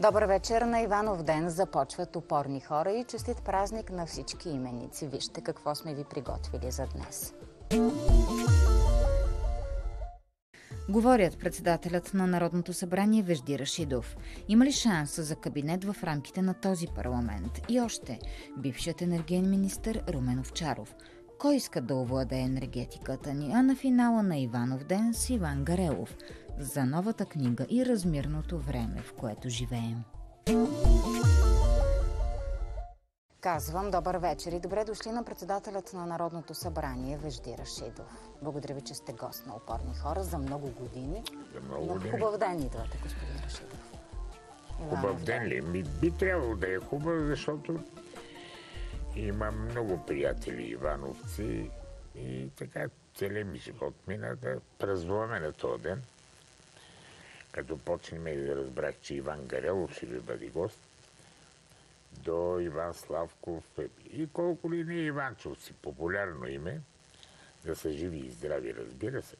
Добър вечер на Иванов ден. Започват опорни хора и честит празник на всички именици. Вижте какво сме ви приготвили за днес. Говорят председателят на Народното събрание Вежди Рашидов. Има ли шанс за кабинет в рамките на този парламент? И още, бившият енергиен министр Румен Овчаров. Кой иска да овладее енергетиката ни? А на финала на Иванов ден с Иван Гарелов за новата книга и размирното време, в което живеем. Казвам добър вечер и добре дошли на председателят на Народното събрание Вежди Рашидов. Благодаря ви, че сте гост на опорни хора за много години. За много години. Хубав ден идвате, господин Рашидов. Хубав ден ли? Ми, би трябвало да е хубав, защото имам много приятели Ивановци и така целият ми живот мина да празнуваме на този ден. Като почнем и разбрах, че Иван Гарелов ще ви бъде гост, до Иван Славков и колко ли не Иванчовци, популярно име, да са живи и здрави, разбира се.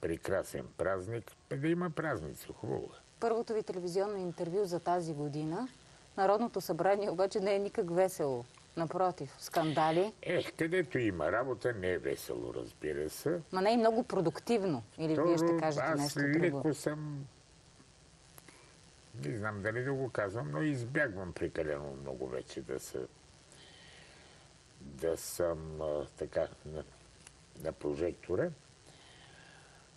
Прекрасен празник, бе да има празници, хубаво. е. Първото ви телевизионно интервю за тази година. Народното събрание обаче не е никак весело. Напротив, скандали, Ех, където има работа, не е весело, разбира се. ма не и много продуктивно. Или вие ще Второ, кажете аз нещо леко друго. съм... Не знам дали да го казвам, но избягвам прекалено много вече да се... да съм а, така на, на прожектора.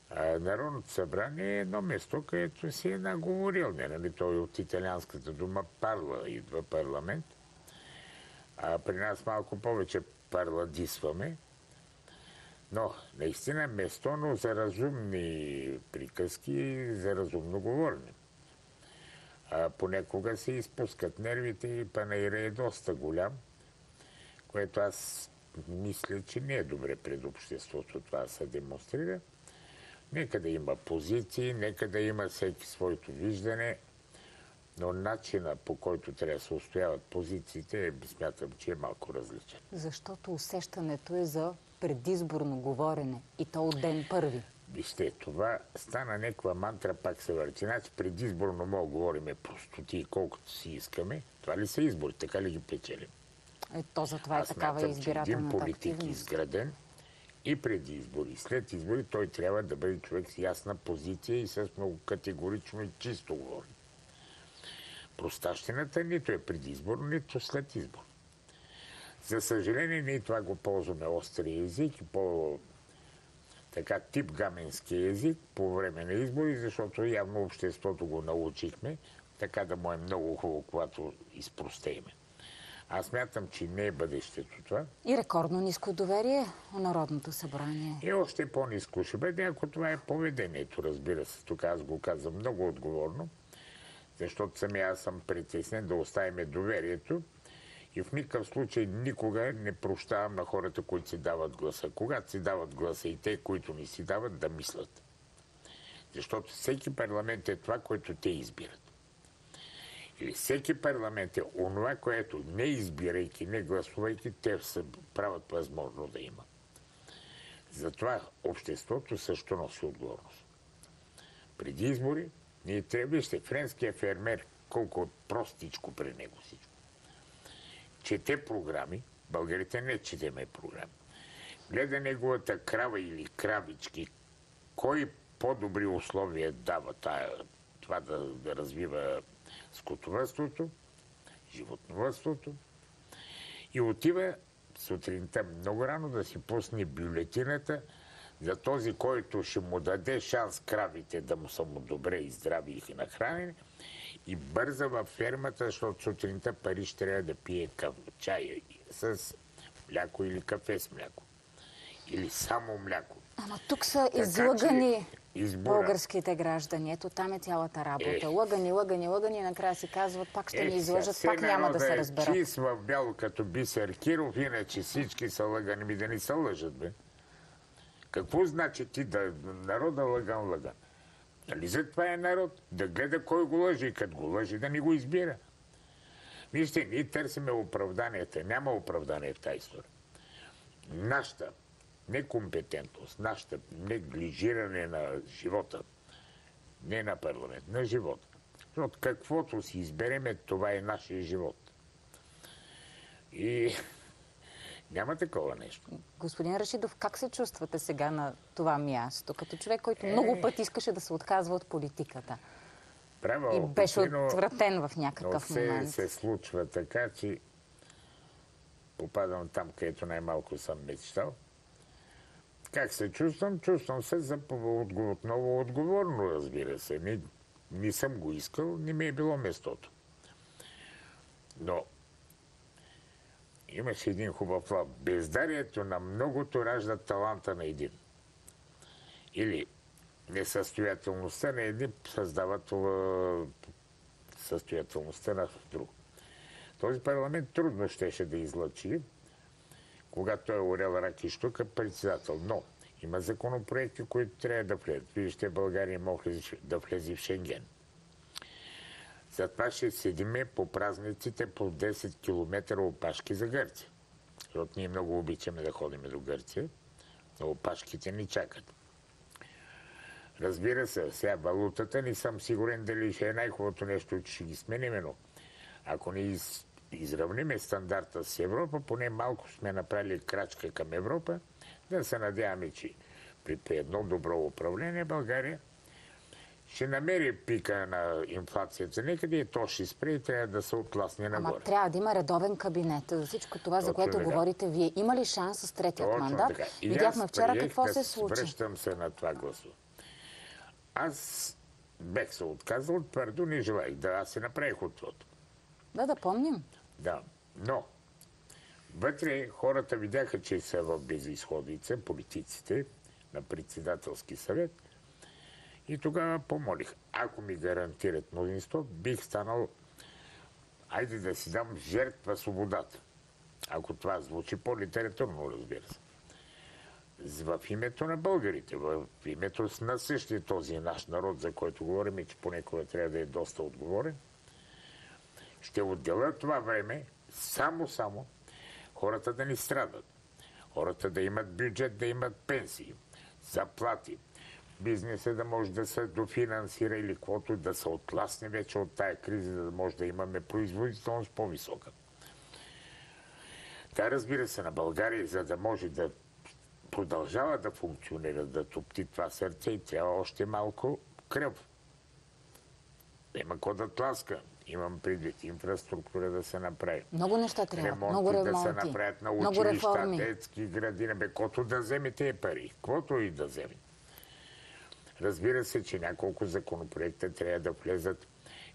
А, Народното събрание е едно место, където си е наговорилне. Нали? Той от италианската дума парла идва парламент. А при нас малко повече парладисваме. Но наистина место, но за разумни приказки, за разумно говорене. А понекога се изпускат нервите и панаира е доста голям, което аз мисля, че не е добре пред обществото това да се демонстрира. Нека да има позиции, нека да има всеки своето виждане, но начина по който трябва да се устояват позициите, смятам, че е малко различен. Защото усещането е за предизборно говорене. И то от ден първи. Вижте, това стана някаква мантра, пак се върти. Значи предизборно мога да говориме простоти колкото си искаме. Това ли са избори? Така ли ги печелим? Е, то затова е Аз такава смятам, че един избирателната политик активност. изграден и преди избори, и след избори, той трябва да бъде човек с ясна позиция и с много категорично и чисто говорене. Простащината нито е преди избор, нито след избор. За съжаление, ние това го ползваме острия език и по така тип гаменски език по време на избори, защото явно обществото го научихме, така да му е много хубаво, когато изпростееме. Аз мятам, че не е бъдещето това. И рекордно ниско доверие у Народното събрание. И още по-низко ще бъде, ако това е поведението, разбира се. Тук аз го казвам много отговорно, защото самия аз съм притеснен да оставим доверието и в никакъв случай никога не прощавам на хората, които си дават гласа. Когато си дават гласа и те, които ни си дават, да мислят. Защото всеки парламент е това, което те избират. Или всеки парламент е онова, което не избирайки, не гласувайки, те се правят възможно да има. Затова обществото също носи отговорност. Преди избори ние трябва, вижте, френския фермер, колко простичко при него всичко. Чете програми, българите не четеме програми. Гледа неговата крава или кравички, кой по-добри условия дава тая, това да, да развива скотовътството, животновътството и отива сутринта много рано да си пусне бюлетината за този, който ще му даде шанс кравите да му са му добре и здрави и нахранени и бърза във фермата, защото сутринта пари ще трябва да пие кав... чай с мляко или кафе с мляко. Или само мляко. Ама тук са Така излъгани избора- българските граждани. Ето там е цялата работа. Е. Лъгани, лъгани, лъгани. Накрая си казват, пак ще ни Е, излъжат, все пак няма да се е разберат. Чист в бяло като бисер Киров, иначе всички са лъгани. Ми да не се лъжат, бе. Какво значи ти да народа лъган лъган? Нали за това е народ? Да гледа кой го лъжи и като го лъжи да ни го избира. Вижте, ние търсиме оправданията. Няма оправдание в тази история. Нашата некомпетентност, нашата неглижиране на живота, не на парламент, на живота, От каквото си избереме, това е нашия живот. И няма такова нещо. Господин Рашидов, как се чувствате сега на това място? Като човек, който е... много пъти искаше да се отказва от политиката. Право, и беше отвратен в някакъв но се, момент. се случва така, че попадам там, където най-малко съм мечтал. Как се чувствам? Чувствам се за отново отговорно, разбира се. Не, не съм го искал, не ми е било местото. Но имаше един хубав лав. Бездарието на многото ражда таланта на един. Или несъстоятелността на един създава това състоятелността на друг. Този парламент трудно щеше да излъчи, когато е Орел Рак и Штука, председател. Но има законопроекти, които трябва да влезат. Вижте, България може да влезе в Шенген. Затова ще седиме по празниците по 10 км опашки за Гърция. Защото ние много обичаме да ходим до Гърция, но опашките ни чакат. Разбира се, сега валутата не съм сигурен дали ще е най-хубавото нещо, че ще ги сменим, но ако не из, изравниме стандарта с Европа, поне малко сме направили крачка към Европа, да се надяваме, че при едно добро управление България ще намери пика на инфлацията някъде и то ще спре и трябва да се отласне нагоре. Ама трябва да има редовен кабинет. За всичко това, Точно за което така. говорите вие. Има ли шанс с третият Точно мандат? Така. Видяхме вчера какво да се случи. Връщам се на това гласуване. Аз бех се отказал, твърдо не желаях да аз се направих отвод. Да, да помним. Да, но вътре хората видяха, че са в безисходица, политиците на председателски съвет. И тогава помолих, ако ми гарантират мнозинство, бих станал, айде да си дам жертва свободата. Ако това звучи по-литературно, разбира се в името на българите, в името на същия този наш народ, за който говорим и че понекога трябва да е доста отговорен, ще отделя това време само-само хората да ни страдат. Хората да имат бюджет, да имат пенсии, заплати, бизнеса да може да се дофинансира или каквото да се отласне вече от тая криза, да може да имаме производителност по-висока. Та разбира се на България, за да може да продължава да функционира, да топти това сърце и трябва още малко кръв. Има какво да тласка. Имам предвид инфраструктура да се направи. Много неща трябва. Ремонти, много ремонти. да се направят на училища, детски градини. Бе, кото да вземе тези пари. Квото и да вземе. Разбира се, че няколко законопроекта трябва да влезат,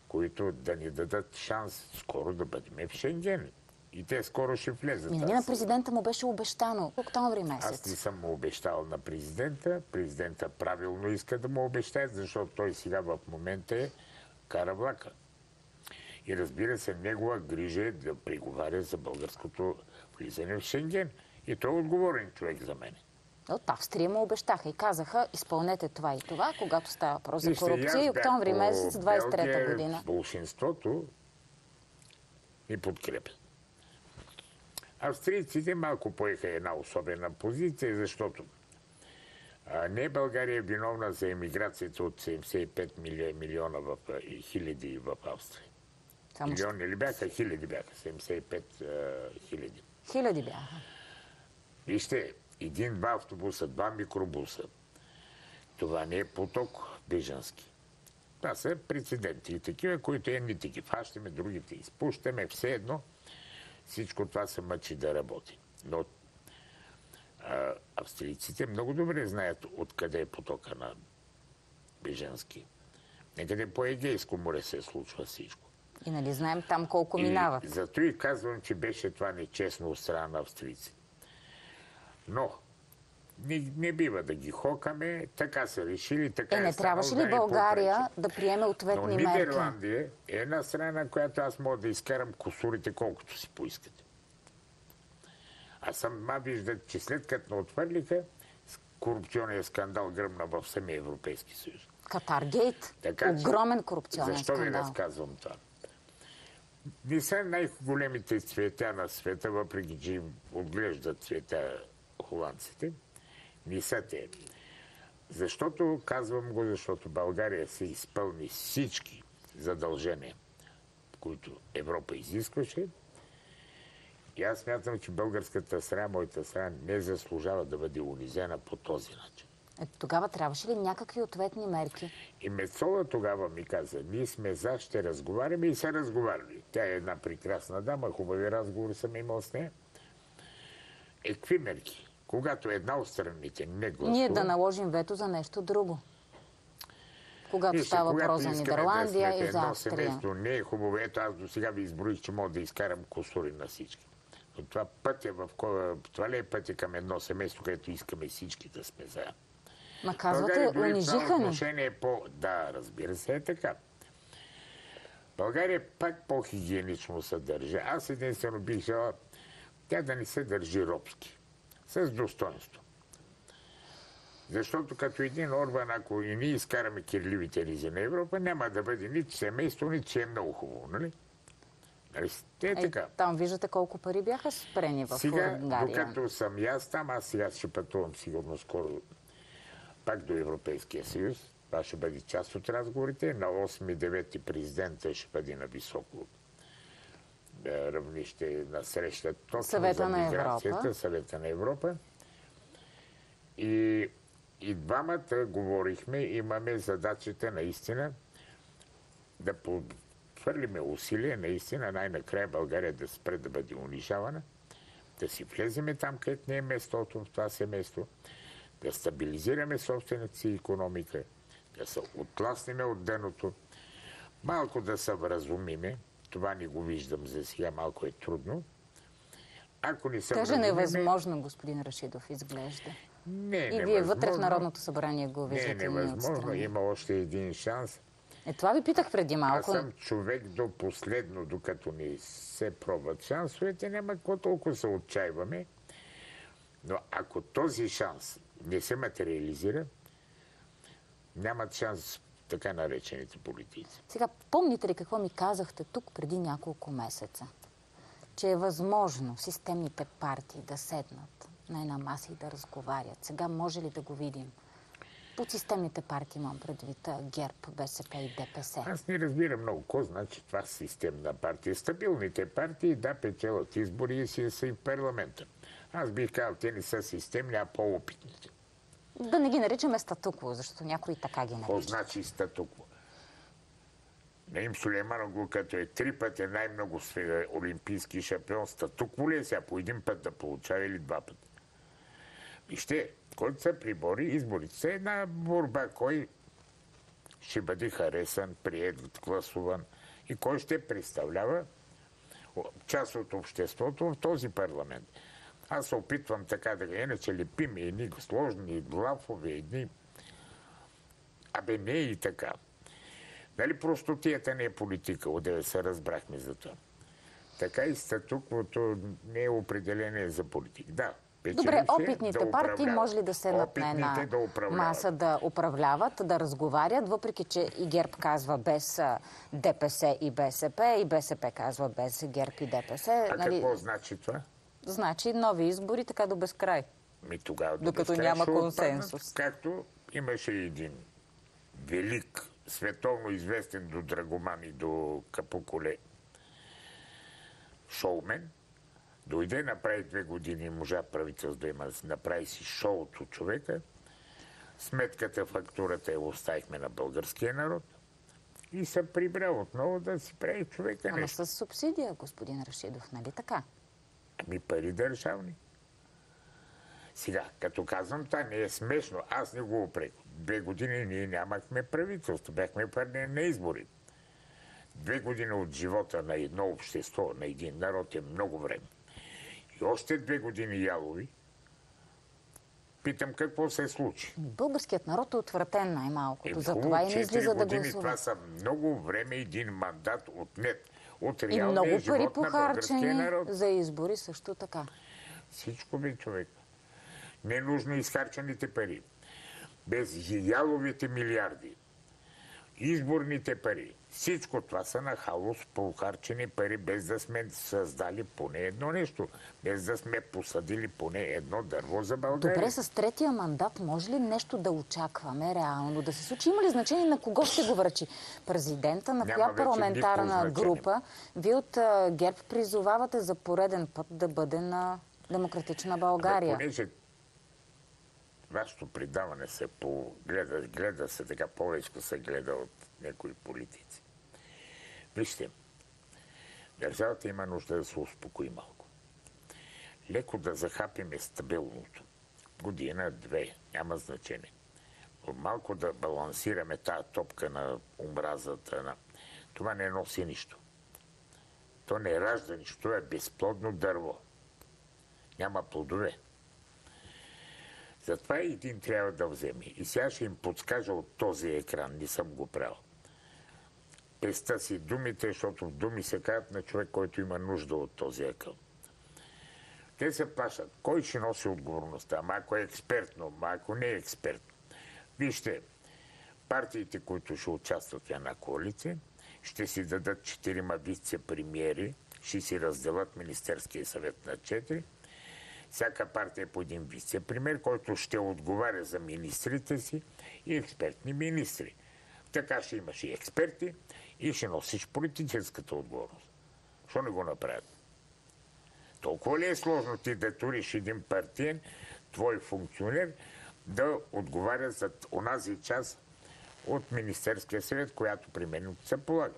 които да ни дадат шанс скоро да бъдем в Шенген. И те скоро ще влезат. Не, на президента му беше обещано октомври месец. Аз не съм му обещал на президента. Президента правилно иска да му обещае, защото той сега в момента е кара влака. И разбира се, негова грижа е да преговаря за българското влизане в Шенген. И той е отговорен човек за мен. От Австрия му обещаха и казаха, изпълнете това и това, когато става въпрос за корупция и октомври месец 23-та година. Большинството ни подкрепят. Австрийците малко поеха една особена позиция, защото а, не България е виновна за емиграцията от 75 милиона, милиона в, и хиляди в Австрия. Само Милиони ли бяха? Хиляди бяха. 75 а, хиляди. Хиляди бяха. Вижте, един-два автобуса, два микробуса. Това не е поток бежански. Това са прецеденти такива, които едните ги фащаме, другите изпущаме, все едно – всичко това се мъчи да работи. Но а, австрийците много добре знаят откъде е потока на беженски. Некъде по Егейско море се случва всичко. И нали знаем там колко и минават. Зато и казвам, че беше това нечестно от страна на австрийци. Но не, не бива да ги хокаме, така са решили, така е. Не е трябваше ли България да приеме ответни Но мерки? Нидерландия е една страна, която аз мога да изкарам косурите колкото си поискате. Аз ма виждат, че след като не отвърлиха, корупционният скандал гръмна в самия Европейски съюз. Катаргейт. Така, Огромен корупционен защо скандал. Защо ви разказвам това? Не са най-големите цвета на света, въпреки че им отглеждат цвета холандците не са те. Защото, казвам го, защото България се изпълни всички задължения, които Европа изискваше. И аз смятам, че българската страна, моята страна, не заслужава да бъде унизена по този начин. Е, тогава трябваше ли някакви ответни мерки? И Мецола тогава ми каза, ние сме за, ще разговаряме и се разговаряли. Тя е една прекрасна дама, хубави разговори съм имал с нея. Е, какви мерки? Когато една от страните не гласува... Ние да наложим вето за нещо друго. Когато Виж, става въпрос за Нидерландия да и за Австрия. Семейство не е хубаво. Ето аз до сега ви изброих, че мога да изкарам косури на всички. Но това пътя, в кой... това ли е пътя към едно семейство, където искаме всички да сме заедно? Ма казвате, унижиха ни. Е по... Да, разбира се, е така. България пак по-хигиенично се държи. Аз единствено бих желал тя да не се държи робски. С достоинство. Защото като един Орбан, ако и ние изкараме кирливите ризи на Европа, няма да бъде нито семейство, нито че е много хубаво, нали? Нали? Те е така. Там виждате колко пари бяха спрени в сега, Унгария. Докато съм аз там, аз сега ще пътувам сигурно скоро пак до Европейския съюз. Това ще бъде част от разговорите. На 8-9 президента ще бъде на високо равнище на среща точно Съвета за миграцията, на. Съвета на Европа. И, и двамата говорихме, имаме задачата наистина да подхвърлиме усилия, наистина най-накрая България да спре да бъде унижавана, да си влеземе там, където не е местото в това семейство, да стабилизираме собствената си економика, да се отласнеме от дъното, малко да се вразумиме. Това не го виждам за сега, малко е трудно. Ако не се Даже невъзможно, господин Рашидов, изглежда. Не, И невъзможно. вие вътре в Народното събрание го виждате. Не, невъзможно. Има още един шанс. Е, това ви питах преди малко. Аз съм човек до последно, докато не се пробват шансовете, няма какво толкова се отчаиваме. Но ако този шанс не се материализира, нямат шанс така наречените политици. Сега, помните ли какво ми казахте тук преди няколко месеца? Че е възможно системните партии да седнат на една маса и да разговарят. Сега може ли да го видим? Под системните партии имам предвид ГЕРБ, БСП и ДПС. Аз не разбирам много. Ко значи това системна партия? Стабилните партии да печелят избори и си са и парламента. Аз бих казал, те не са системни, а по-опитните. Да не ги наричаме статукво, защото някои така ги наричат. Какво значи статукво? Наим Сулейманов като е три пъти най-много олимпийски шампион, статукво ли е сега по един път да получава или два пъти? Вижте, който се прибори, изборите са една борба, кой ще бъде харесан, прият, гласуван и кой ще представлява част от обществото в този парламент. Аз се опитвам така да ги, иначе лепим едни сложни лафове, едни... Абе не е и така. Нали простотията не е политика, отдеве се разбрахме за това. Така и статуквото не е определение за политик. Да, Добре, опитните да партии може ли да седнат на една да маса да управляват, да разговарят, въпреки че и ГЕРБ казва без ДПС и БСП, и БСП казва без ГЕРБ и ДПС. А нали... какво значи това? Значи нови избори така до безкрай. Ми тогава до Докато безкрай няма консенсус. Отпаднат, както имаше един велик, световно известен до Драгоман и до Капоколе шоумен, дойде, направи две години, можа правителство да има, направи си шоуто човека, сметката, фактурата я оставихме на българския народ и се прибрал отново да си прави човека Ама нещо. с субсидия, господин Рашидов, нали така? Ами пари държавни. Сега, като казвам, това не е смешно. Аз не го опрек. Две години ние нямахме правителство. Бяхме парни на избори. Две години от живота на едно общество, на един народ е много време. И още две години ялови. Питам какво се случи. Българският народ е отвратен най-малкото. Е, За това и не излиза да гласува. Това са много време един мандат отнет от И много пари похарчени за избори също така. Всичко би човек. Ненужно изхарчените пари. Без яловите милиарди. Изборните пари. Всичко това са на халос похарчени пари, без да сме създали поне едно нещо, без да сме посадили поне едно дърво за България. Добре, с третия мандат може ли нещо да очакваме реално да се случи? Има ли значение на кого ще го връчи? Президента, на коя парламентарна група? Вие от ГЕРБ призовавате за пореден път да бъде на Демократична България. Да, понеже вашето предаване се погледа, гледа се така, повече се гледа от някои политици. Вижте, държавата има нужда да се успокои малко. Леко да захапиме стабилното. Година, две, няма значение. Малко да балансираме тази топка на омразата. На... Това не носи нищо. То не ражда нищо. То е безплодно дърво. Няма плодове. Затова един трябва да вземе. И сега ще им подскажа от този екран. Не съм го правил. Песта си думите, защото думи се казват на човек, който има нужда от този екъл. Те се плашат. Кой ще носи отговорността? Ама ако е експертно, ама ако не е експертно. Вижте, партиите, които ще участват в една коалиция, ще си дадат четирима вице-премиери, ще си разделят Министерския съвет на четири всяка партия е по един вице-премьер, който ще отговаря за министрите си и експертни министри. Така ще имаш и експерти и ще носиш политическата отговорност. Що не го направят? Толкова ли е сложно ти да туриш един партиен, твой функционер, да отговаря за онази част от Министерския съвет, която примерно се полага.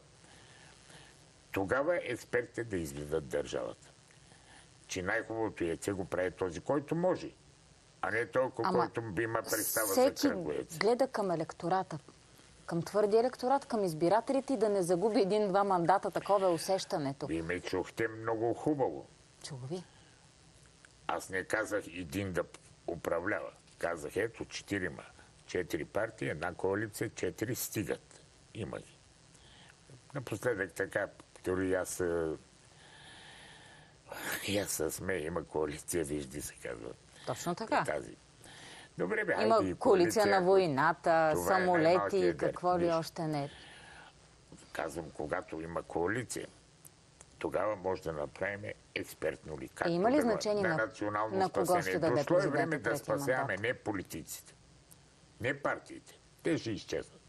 Тогава експертите да изведат държавата че най-хубавото яйце го прави този, който може. А не толкова, Ама който би има представа за кръгло яйце. гледа към електората, към твърди електорат, към избирателите и да не загуби един-два мандата. Такова е усещането. Вие ме чухте много хубаво. Чух ви. Аз не казах един да управлява. Казах, ето, четирима. Четири партии, една коалиция, четири стигат. Има ги. Напоследък така, дори аз и аз се смея, има коалиция, вижди се казва. Точно така. Тази. Добре, бе, Има коалиция, коалиция на войната, Това е самолети, е какво ли още не. Казвам, когато има коалиция, тогава може да направим експертно ли. Както има ли да значение на, национално на кого ще даде Дошло е време да спасяваме не политиците, не партиите. Те ще изчезнат.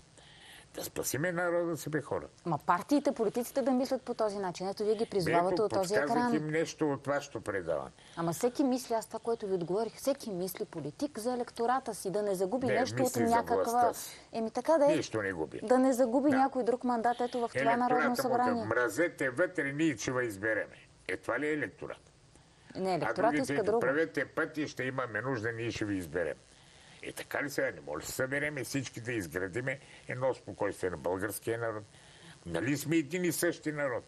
Да спасиме народа си, бе хора. Ма партиите, политиците да мислят по този начин. Ето вие ги призвавате от този екран. им нещо от вашето предаване. Ама всеки мисли, аз това, което ви отговорих, всеки мисли политик за електората си, да не загуби не, нещо от някаква... Еми така да е. Нищо не губи. Да не загуби да. някой друг мандат, ето в това народно събрание. Да мразете вътре, ние ви избереме. Е, това ли е електорат? Не, електорат иска друго. Правете пъти, ще имаме нужда, ние ще ви изберем. Е така ли сега? Не може да се съберем и всички да изградиме едно спокойствие на българския народ. Нали сме един и същи народ?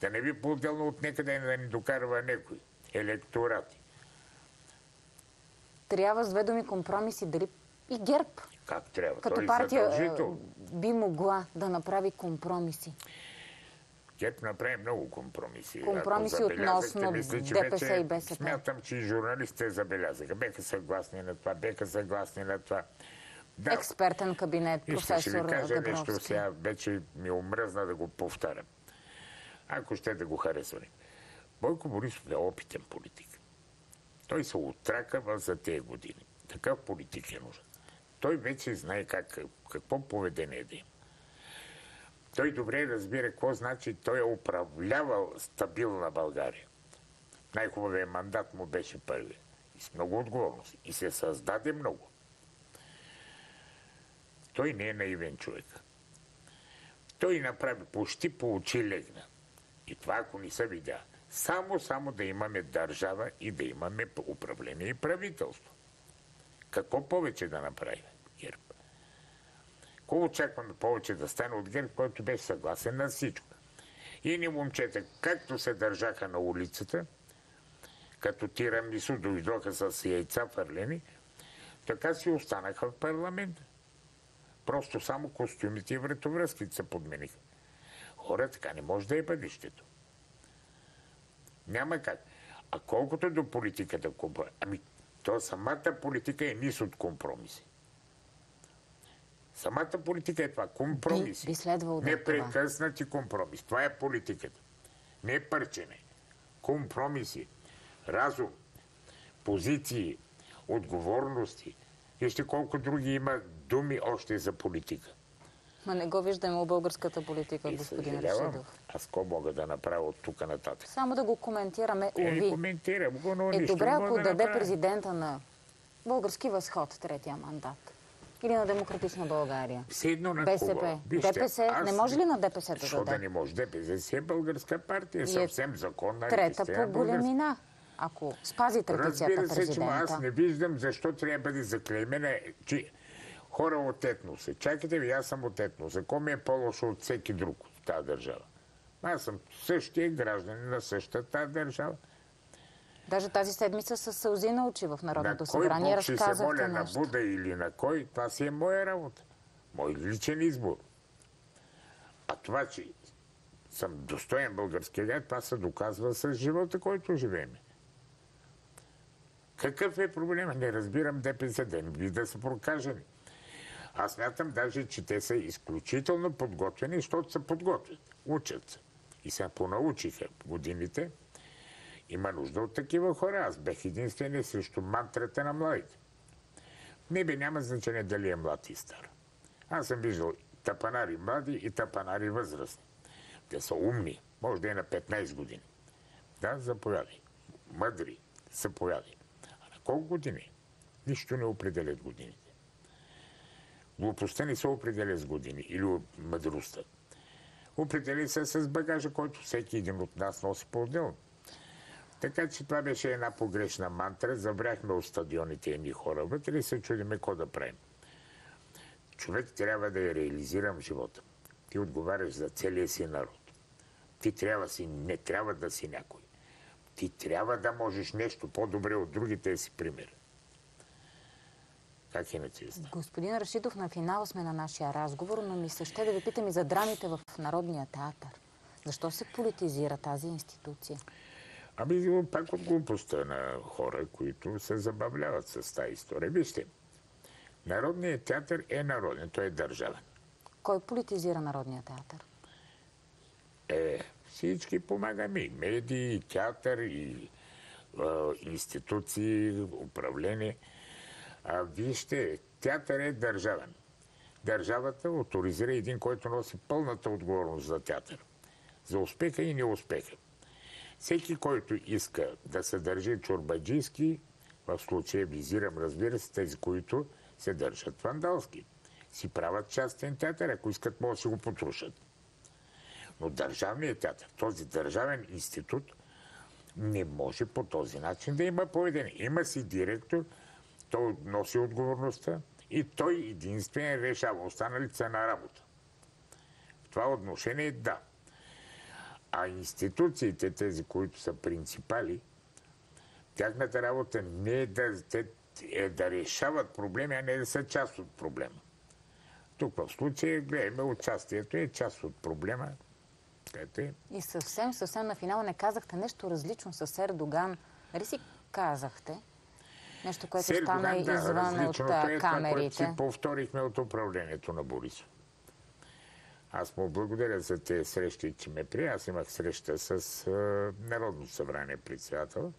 Да не би по-отделно от некъде да ни докарва някой. Електорати. Трябва с две думи компромиси. Дали и ГЕРБ как трябва? Като Той партия би могла да направи компромиси. ГЕРБ направи много компромиси. Компромиси относно мисля, че ДПС и БСП. Смятам, че и журналистите забелязаха. Беха съгласни на това, беха съгласни на това. Да. Експертен кабинет, професор Ще ви кажа Габровски. нещо сега, вече ми омръзна да го повтарям. Ако ще да го харесване. Бойко Борисов е опитен политик. Той се отракава за тези години. Такъв политик е нужен. Той вече знае как, какво поведение да има. Той добре разбира какво значи той е управлявал стабилна България. Най-хубавият мандат му беше първи. И с много отговорност. И се създаде много. Той не е наивен човек. Той направи почти по очи легна. И това ако не се видя. Само, само да имаме държава и да имаме управление и правителство. Какво повече да направим? Какво очакваме повече да стане от ГЕРБ, който беше съгласен на всичко? И ни момчета, както се държаха на улицата, като тирамису дойдоха с яйца фърлени, така си останаха в парламента. Просто само костюмите и вратовръзките се подмениха. Хора, така не може да е бъдещето. Няма как. А колкото до политиката, ами то самата политика е низ от компромиси. Самата политика е това. Компромиси. Би, би следвало да е Непрекъснати компромиси. Това е политиката. Не пърчене. Компромиси. Разум. Позиции. Отговорности. Вижте колко други има думи още за политика. Ма не го виждаме у българската политика, и господин Рашидов. Аз ко мога да направя от тук нататък? Само да го коментираме, е, уви. Е, коментирам го, но е, нищо добре, ако да даде президента на български възход третия мандат. Или на Демократична България? Седно на БСП. Кого? Вижте, ДПС. Аз... Не може ли на ДПС да даде? Да не може? ДПС си е българска партия, е съвсем законна. Трета по големина. Ако спази традицията Разбира се, президента. че аз не виждам защо трябва да бъде заклеймена, че хора от етноса. Чакайте ви, аз съм от етноса. Ако ми е по-лошо от всеки друг в тази държава? Аз съм същия гражданин на същата държава. Даже тази седмица с сълзи на очи в Народното на събрание кой Бог се моля нещо. на Буда или на кой, това си е моя работа. Мой личен избор. А това, че съм достоен български гад, това се доказва с живота, който живеем. Какъв е проблема? Не разбирам ДПС да не да са прокажени. Аз мятам даже, че те са изключително подготвени, защото са подготвени. Учат се. И се понаучиха годините. Има нужда от такива хора. Аз бех единствения срещу мантрата на младите. Не би няма значение дали е млад и стар. Аз съм виждал тапанари млади и тапанари възрастни. Те са умни. Може да е на 15 години. Да, заповядай. Мъдри. Заповядай. А на колко години? Нищо не определят годините. Глупостта не се определя с години или от мъдростта. Определя се с багажа, който всеки един от нас носи по-отделно. Така че това беше една погрешна мантра. Забрахме от стадионите едни хора вътре и се чудиме какво да правим. Човек трябва да я реализира в живота. Ти отговаряш за целия си народ. Ти трябва си, не трябва да си някой. Ти трябва да можеш нещо по-добре от другите си пример. Как иначе Господин Рашидов, на финал сме на нашия разговор, но ми се ще да ви питам и за драмите в Народния театър. Защо се политизира тази институция? Ами, пак от глупостта на хора, които се забавляват с тази история. Вижте, Народният театър е народен, той е държавен. Кой политизира Народния театър? Е, всички помагаме. И медии, и театър, и е, институции, управление. А вижте, театър е държавен. Държавата авторизира един, който носи пълната отговорност за театър. За успеха и неуспеха. Всеки, който иска да се държи чорбаджийски, в случая визирам, разбира се, тези, които се държат вандалски. Си правят частен театър, ако искат, могат да си го потрушат. Но държавният театър, този държавен институт, не може по този начин да има поведение. Има си директор, той носи отговорността и той единствено решава. Останалите са на работа. В това отношение да. А институциите, тези, които са принципали, тяхната работа не е да, те, е да решават проблеми, а не да са част от проблема. Тук в случая гледаме участието е част от проблема. Където И съвсем, съвсем на финала не казахте нещо различно с Ердоган. Нали си казахте, Нещо, което Сердоган, стана да, извън от е камерите. Това, си повторихме от управлението на Борисов. Аз му благодаря за тези срещи, че ме при. Аз имах среща с е, Народното събрание председател.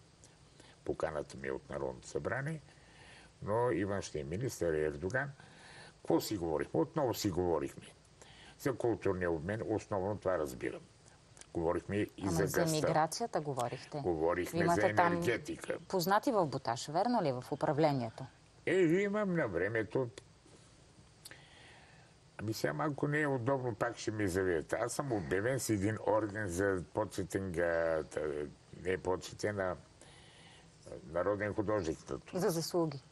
Поканата ми е от Народното събрание. Но и външния министър Ердоган. Какво си говорихме? Отново си говорихме. За културния обмен основно това разбирам. Говорихме и Ама за гъста. за миграцията говорихте. Говорихме за енергетика. Там познати в Буташ, верно ли, в управлението? Е, имам на времето. Ами сега малко не е удобно, пак ще ми завият. Аз съм обявен с един орден за почетен, не е почетен, а народен художник. За заслуги.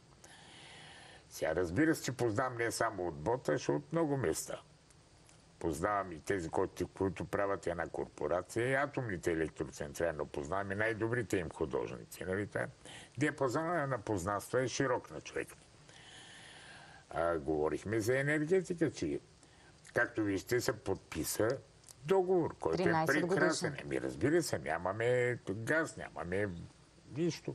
Сега разбира се, че познавам не само от Бота, а от много места познавам и тези, които, които правят една корпорация, и атомните електроцентрали, но познавам и най-добрите им художници. Нали? Диапазона на познанство е широк на човек. А, говорихме за енергетика, че както вижте се подписа договор, който е прекрасен. Ами разбира се, нямаме газ, нямаме нищо.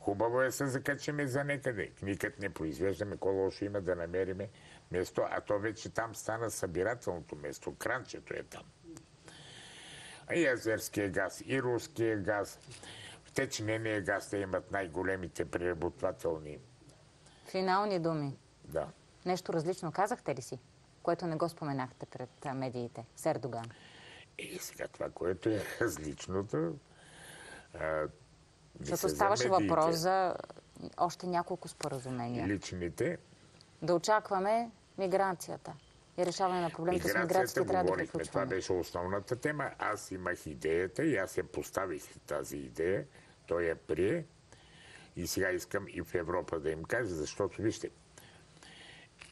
Хубаво е се закачиме за некъде. Никът не произвеждаме, какво лошо има да намериме место, а то вече там стана събирателното место. Кранчето е там. И азерския газ, и руския газ. Втечнения газ те имат най-големите преработвателни. Финални думи. Да. Нещо различно казахте ли си, което не го споменахте пред медиите с Ердоган? И сега това, което е различното, а, Защото ставаше медиите. въпрос за още няколко споразумения. Личните. Да очакваме миграцията и решаване на проблемите с Миграцията трябва да говорихме. Това приключваме. беше основната тема. Аз имах идеята и аз я поставих тази идея. Той я прие. И сега искам и в Европа да им кажа, защото вижте,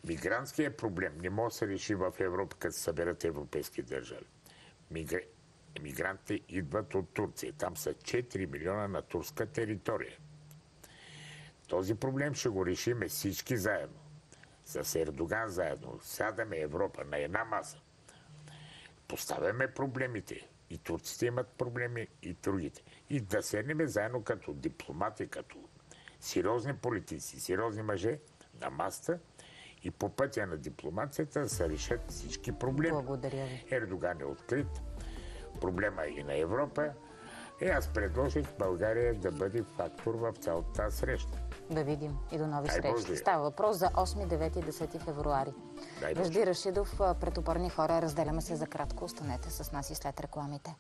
мигрантският проблем не може да се реши в Европа, като се съберат европейски държави. Мигр... Мигрантите идват от Турция. Там са 4 милиона на турска територия. Този проблем ще го решиме всички заедно. С Ердоган заедно. Сядаме Европа на една маса. Поставяме проблемите. И турците имат проблеми, и другите. И да седнем заедно като дипломати, като сериозни политици, сериозни мъже на масата и по пътя на дипломацията да се решат всички проблеми. Благодаря ви. Ердоган е открит. Проблема е и на Европа. И аз предложих България да бъде фактор в цялата тази среща. Да видим и до нови Дай срещи. Боже. Става въпрос за 8, 9 и 10 февруари. Вежди Рашидов, пред хора, разделяме се за кратко. Останете с нас и след рекламите.